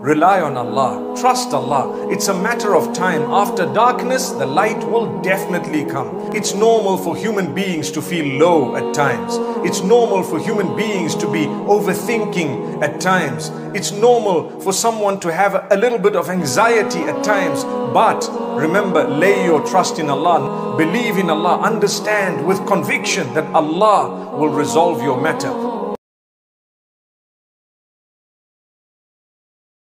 Rely on Allah, trust Allah. It's a matter of time. After darkness, the light will definitely come. It's normal for human beings to feel low at times. It's normal for human beings to be overthinking at times. It's normal for someone to have a little bit of anxiety at times. But remember, lay your trust in Allah, believe in Allah, understand with conviction that Allah will resolve your matter.